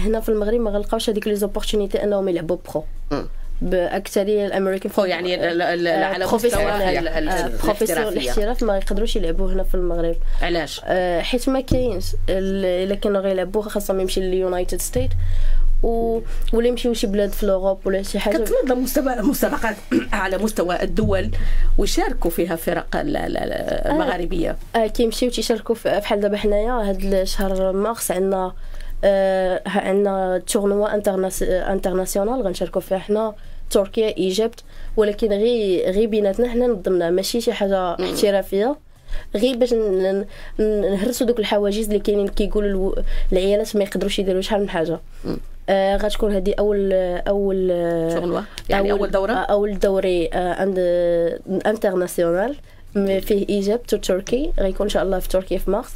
هنا في المغرب ما غلقاوش هذيك les opportunités انهم يلعبوا pro. باكثرية الأمريكان هو يعني على مستوى professionnel الاحتراف ما يقدروش يلعبوا هنا في المغرب. علاش؟ حيت ما كاينش. إلا كانوا غيلعبوا خاصهم يمشي لل United States و... ولا يمشيو شي بلاد في l'Europe ولا شي حاجة. كتنظم مسابقات على مستوى الدول ويشاركوا فيها فرق المغاربية. آه كيمشيو تيشاركوا بحال دابا حنايا هاد الشهر مارس عندنا آه عندنا tournoi international غنشاركوا فيها حنا تركيا Egypt. ولكن غير غير بيناتنا حنا نظمنا ماشي شي حاجة احترافية. غير باش نهرسوا دوك الحواجز اللي كاينين كيقولوا العيالات ما يقدروش يديروا شحال من حاجة. آه غتكون هذه اول اول شغلوه يعني أول دورة؟ أول دوري آه عند international فيه Egypt وتركي. غيكون إن شاء الله في تركيا في مارس.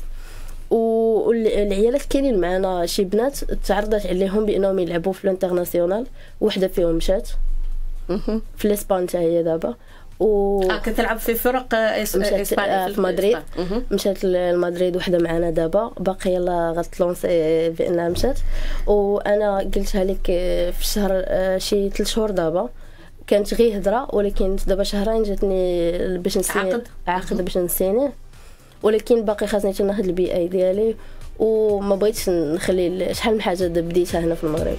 والعيالات كاينين معنا شي بنات تعرضت عليهم بأنهم يلعبوا في الانترناسيونال وحدة فيهم مشات. في الإسبان هي دابا. و آه كتلعب في فرق اسبانيا في, في مدريد. مشات لمدريد وحدة معنا دابا. باقي يلا غتلونسي بانها مشات. وأنا قلتها لك في الشهر شي 3 شهور دابا. كانت غير هضره ولكن دابا شهرين جاتني باش نسيني عقد. باش نسينيه. ولكن باقي خاصني ناخذ البي اي ديالي وما بغيتش نخلي شحال من حاجة بديتها هنا في المغرب.